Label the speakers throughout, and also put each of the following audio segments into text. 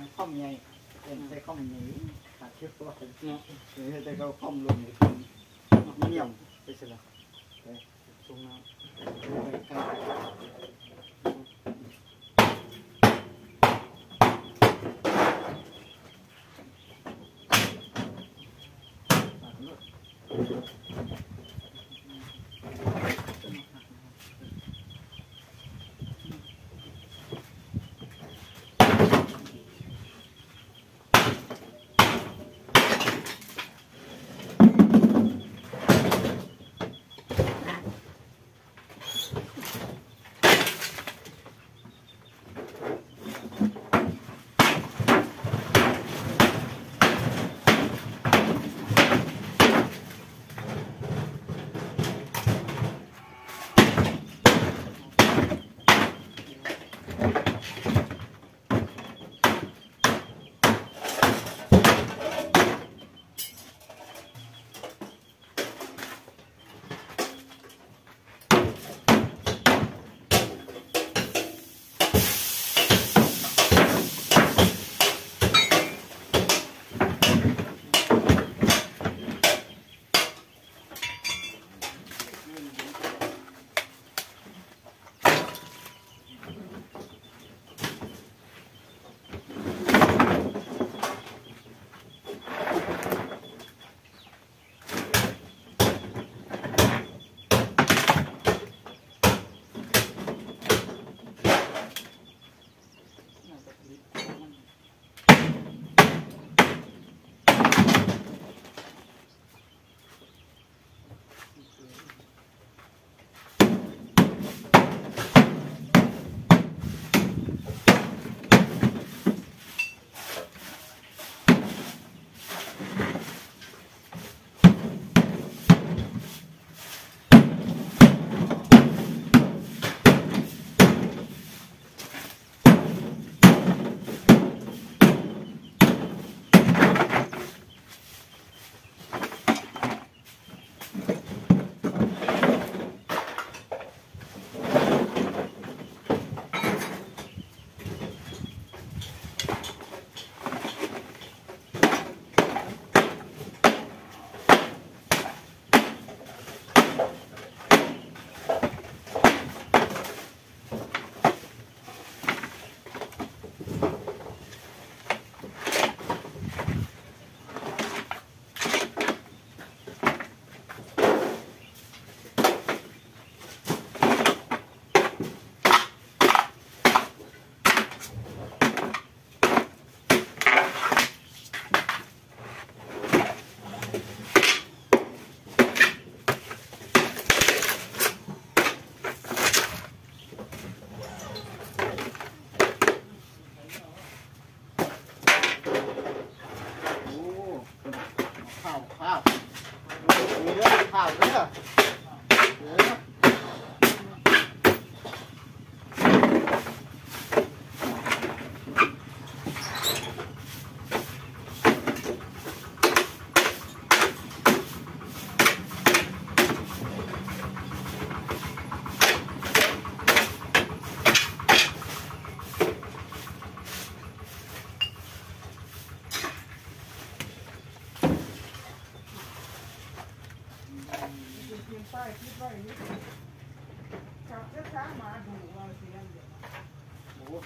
Speaker 1: มข้อมใหญ่เป็นใส่ข้อมใหญ่ขาดเชื่อว่า
Speaker 2: เนาะ
Speaker 1: เออแต่เขาข้อมลงนี่เงียบ
Speaker 2: ไปเสร็จแล้วไปส่งน้
Speaker 1: ไ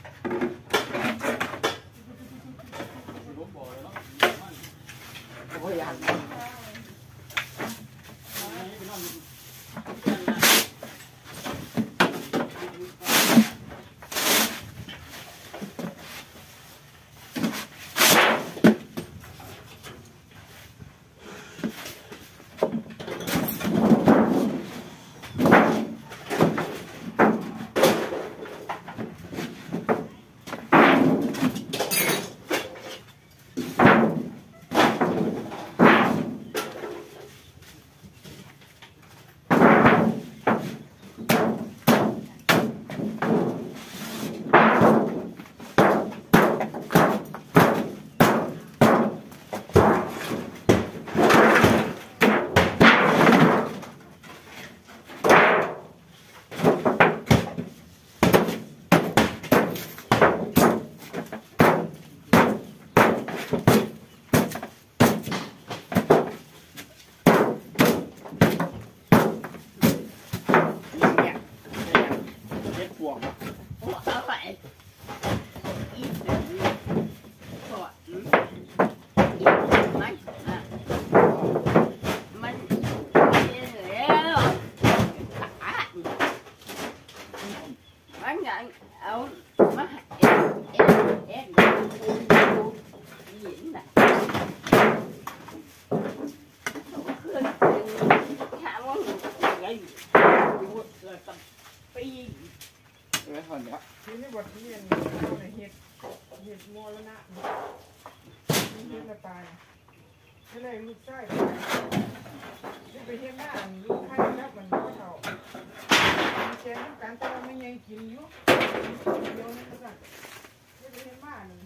Speaker 1: you. เฮียนเอา
Speaker 3: นเห็ดเห็ด
Speaker 2: มรณะ
Speaker 3: มันเฮ็ดละตายก็เลยลูกชายไปได้ไปเห็ดหน้าลูกไข่แล้วมันก็เท่าแกงกการแต่เราไม่ยังกินอยู่เดียวนี้ก็สั่ได้ไปเห็ดมาหนึ่ง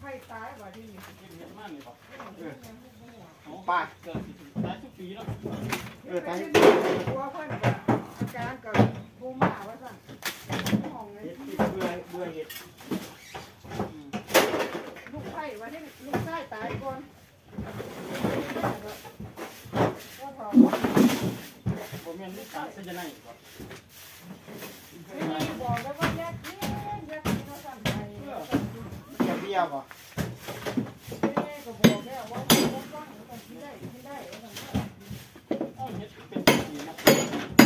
Speaker 3: ไผตายบ่ที่นี่
Speaker 2: เห็ดมากเลยป่ะ
Speaker 3: เออป้
Speaker 2: เกิดตายทุกปีแล้ว
Speaker 1: เอ
Speaker 3: นได้สั่
Speaker 2: เดเป็นปีนะ